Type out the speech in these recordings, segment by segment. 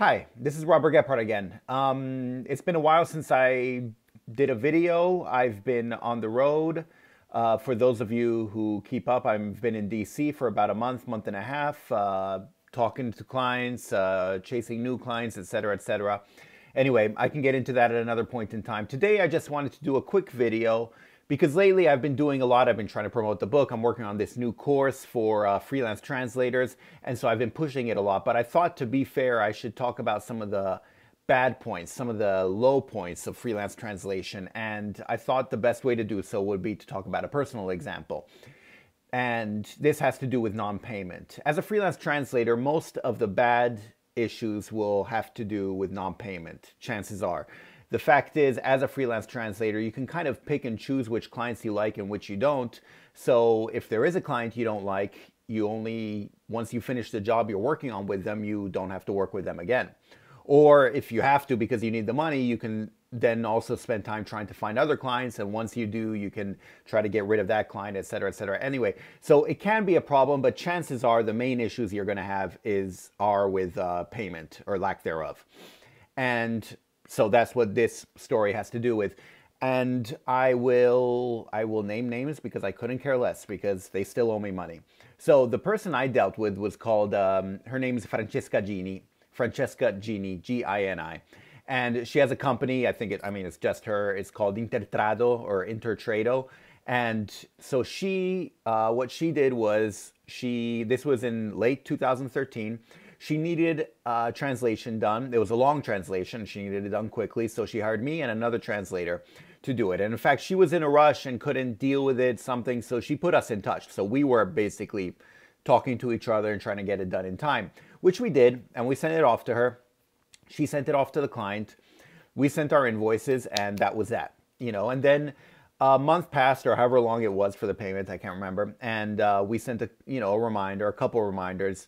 Hi, this is Robert Gebhardt again. Um, it's been a while since I did a video. I've been on the road. Uh, for those of you who keep up, I've been in DC for about a month, month and a half, uh, talking to clients, uh, chasing new clients, etc., etc. Anyway, I can get into that at another point in time. Today, I just wanted to do a quick video because lately I've been doing a lot. I've been trying to promote the book. I'm working on this new course for uh, freelance translators, and so I've been pushing it a lot. But I thought, to be fair, I should talk about some of the bad points, some of the low points of freelance translation. And I thought the best way to do so would be to talk about a personal example. And this has to do with non payment. As a freelance translator, most of the bad issues will have to do with non payment, chances are. The fact is, as a freelance translator, you can kind of pick and choose which clients you like and which you don't. So if there is a client you don't like, you only, once you finish the job you're working on with them, you don't have to work with them again. Or if you have to because you need the money, you can then also spend time trying to find other clients. And once you do, you can try to get rid of that client, et cetera, et cetera. Anyway, so it can be a problem, but chances are the main issues you're going to have is are with uh, payment or lack thereof. And so that's what this story has to do with. And I will I will name names because I couldn't care less because they still owe me money. So the person I dealt with was called um, her name is Francesca Gini, Francesca Gini, G-I-N-I, and she has a company. I think it. I mean, it's just her. It's called Intertrado or Intertrado. And so she, uh, what she did was she. This was in late 2013 she needed a translation done. It was a long translation. She needed it done quickly. So she hired me and another translator to do it. And in fact, she was in a rush and couldn't deal with it, something. So she put us in touch. So we were basically talking to each other and trying to get it done in time, which we did. And we sent it off to her. She sent it off to the client. We sent our invoices, and that was that. You know, and then a month passed or however long it was for the payment, I can't remember. And uh, we sent a you know a reminder, a couple of reminders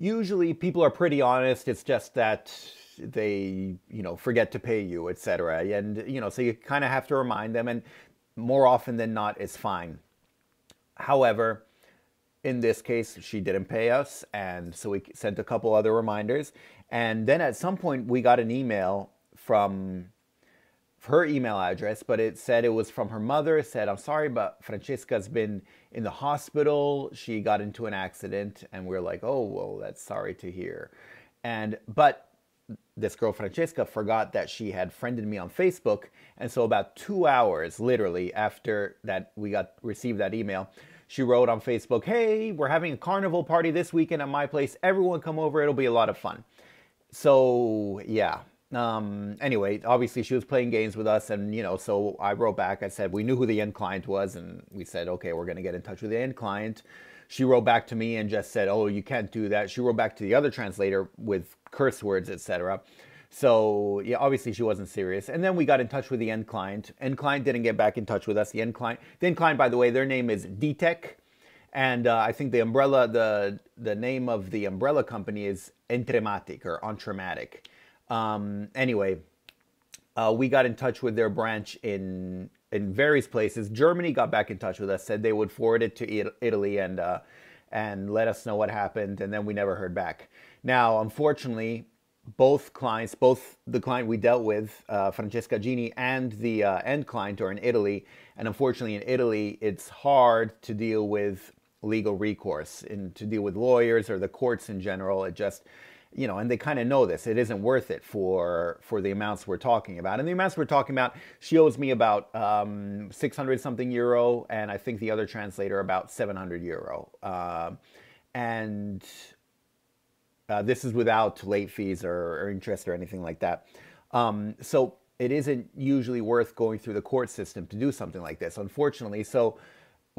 usually people are pretty honest. It's just that they, you know, forget to pay you, etc. And you know, so you kind of have to remind them, and more often than not, it's fine. However, in this case, she didn't pay us, and so we sent a couple other reminders. And then at some point, we got an email from her email address, but it said it was from her mother. It said, I'm sorry, but Francesca's been in the hospital. She got into an accident. And we are like, oh, well, that's sorry to hear. And, but this girl, Francesca, forgot that she had friended me on Facebook. And so about two hours, literally, after that we got received that email, she wrote on Facebook, hey, we're having a carnival party this weekend at my place. Everyone come over. It'll be a lot of fun. So, yeah, um, anyway, obviously she was playing games with us, and you know, so I wrote back. I said we knew who the end client was, and we said, okay, we're going to get in touch with the end client. She wrote back to me and just said, oh, you can't do that. She wrote back to the other translator with curse words, etc. So yeah, obviously she wasn't serious. And then we got in touch with the end client. End client didn't get back in touch with us. The end client, the end client, by the way, their name is Ditec, and uh, I think the umbrella, the the name of the umbrella company is Entrematic or Entrematic. Um, anyway, uh, we got in touch with their branch in in various places. Germany got back in touch with us, said they would forward it to Italy and uh, and let us know what happened, and then we never heard back. Now, unfortunately, both clients, both the client we dealt with, uh, Francesca Gini, and the uh, end client are in Italy, and unfortunately, in Italy, it's hard to deal with legal recourse and to deal with lawyers or the courts in general. It just you know, and they kind of know this. It isn't worth it for for the amounts we're talking about. And the amounts we're talking about, she owes me about um, 600 something euro, and I think the other translator about 700 euro. Uh, and uh, this is without late fees or, or, interest or anything like that. Um, so it isn't usually worth going through the court system to do something like this, unfortunately. So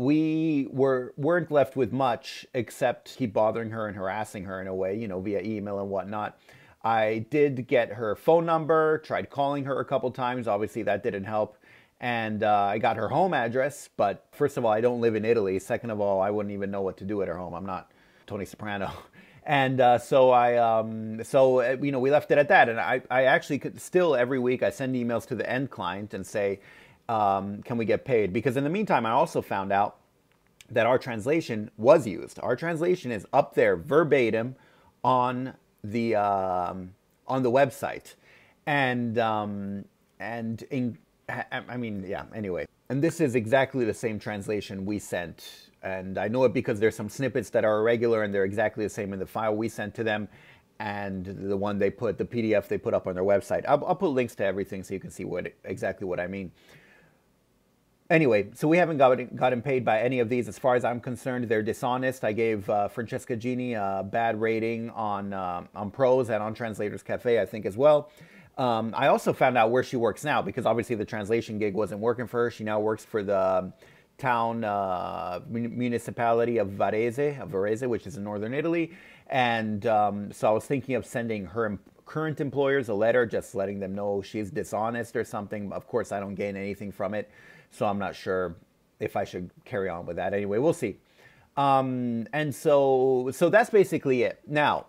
we were weren't left with much except keep bothering her and harassing her in a way, you know, via email and whatnot. I did get her phone number, tried calling her a couple times. Obviously, that didn't help. And uh, I got her home address, but first of all, I don't live in Italy. Second of all, I wouldn't even know what to do at her home. I'm not Tony Soprano. And uh, so I, um, so uh, you know, we left it at that. And I, I actually could still every week I send emails to the end client and say, um, can we get paid? Because in the meantime, I also found out that our translation was used. Our translation is up there verbatim on the um, on the website, and um, and in, I mean, yeah. Anyway, and this is exactly the same translation we sent, and I know it because there's some snippets that are irregular, and they're exactly the same in the file we sent to them, and the one they put, the PDF they put up on their website. I'll, I'll put links to everything so you can see what exactly what I mean. Anyway, so we haven't gotten, gotten paid by any of these. As far as I'm concerned, they're dishonest. I gave uh, Francesca Gini a bad rating on uh, on ProZ and on Translators Cafe, I think, as well. Um, I also found out where she works now because obviously the translation gig wasn't working for her. She now works for the town uh, municipality of Varese, of Varese, which is in northern Italy. And um, so I was thinking of sending her current employers a letter, just letting them know she's dishonest or something. Of course, I don't gain anything from it. So I'm not sure if I should carry on with that. Anyway, we'll see. Um, and so, so that's basically it. Now,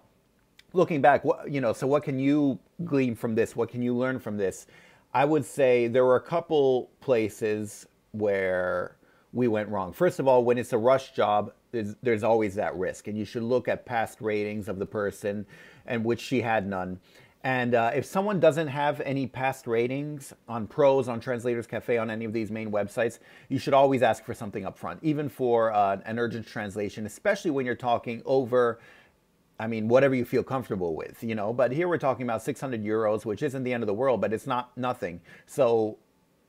looking back, what, you know, so what can you glean from this? What can you learn from this? I would say there were a couple places where we went wrong. First of all, when it's a rush job, there's, there's always that risk, and you should look at past ratings of the person, and which she had none. And uh, if someone doesn't have any past ratings on ProZ, on Translators Cafe, on any of these main websites, you should always ask for something up front, even for uh, an urgent translation, especially when you're talking over, I mean, whatever you feel comfortable with, you know. But here we're talking about 600 euros, which isn't the end of the world, but it's not nothing. So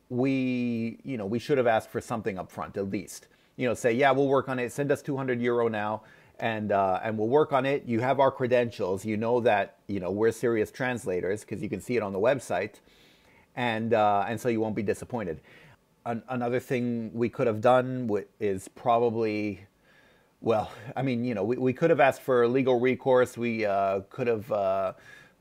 we, you know, we should have asked for something up front at least. You know, say, yeah, we'll work on it. Send us 200 euro now and uh, and we'll work on it. You have our credentials. You know that you know we're serious translators because you can see it on the website, and uh, and so you won't be disappointed. An- another thing we could have done w- is probably, well, I mean, you know, we, we could have asked for legal recourse. We uh, could have uh,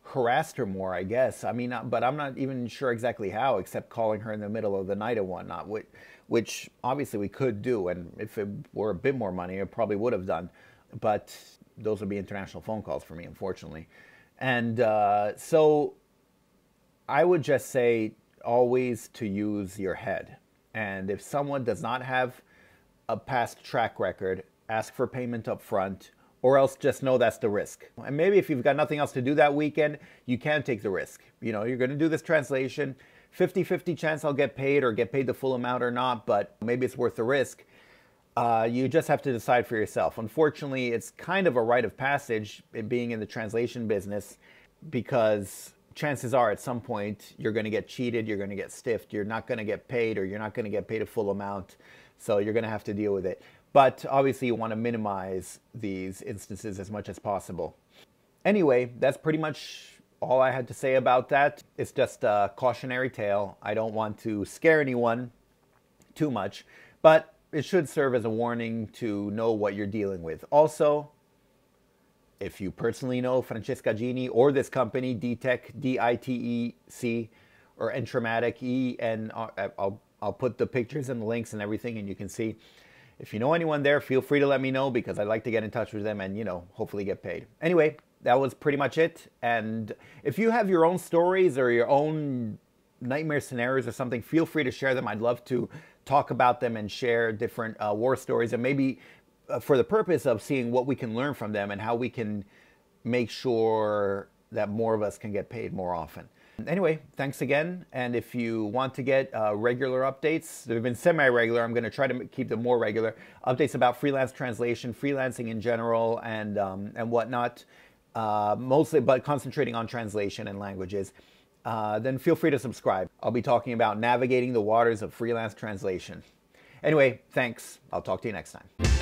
harassed her more, I guess. I mean, uh, but I'm not even sure exactly how, except calling her in the middle of the night whatnot, which, which obviously we could do. And if it were a bit more money, it probably would have done but those would be international phone calls for me, unfortunately. And uh, so I would just say always to use your head. And if someone does not have a past track record, ask for payment up front or else just know that's the risk. And maybe if you've got nothing else to do that weekend, you can take the risk. You know, you're going to do this translation, 50 50 chance I'll get paid or get paid the full amount or not, but maybe it's worth the risk. Uh, you just have to decide for yourself. Unfortunately, it's kind of a rite of passage being in the translation business because chances are at some point you're going to get cheated, you're going to get stiffed, you're not going to get paid, or you're not going to get paid a full amount. So you're going to have to deal with it. But obviously, you want to minimize these instances as much as possible. Anyway, that's pretty much all I had to say about that. It's just a cautionary tale. I don't want to scare anyone too much, but it should serve as a warning to know what you're dealing with. Also, if you personally know Francesca Gini or this company, Ditec, D-I-T-E-C, or Entrematic, E-N, uh, I'll, I'll put the pictures and the links and everything and you can see. If you know anyone there, feel free to let me know because I'd like to get in touch with them and, you know, hopefully get paid. Anyway, that was pretty much it. And if you have your own stories or your own nightmare scenarios or something, feel free to share them. I'd love to talk about them and share different uh, war stories and maybe uh, for the purpose of seeing what we can learn from them and how we can make sure that more of us can get paid more often. Anyway, thanks again. And if you want to get uh, regular updates, they've been semi regular. I'm going to try to keep them more regular. Updates about freelance translation, freelancing in general, and, um, and whatnot. Uh, mostly, but concentrating on translation and languages uh, then feel free to subscribe. I'll be talking about navigating the waters of freelance translation. Anyway, thanks. I'll talk to you next time.